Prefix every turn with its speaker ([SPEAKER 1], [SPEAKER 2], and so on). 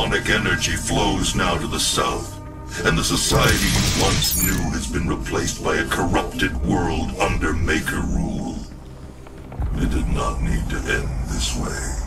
[SPEAKER 1] demonic energy flows now to the south, and the society you once knew has been replaced by a corrupted world under Maykr rule. It did not need to end this way.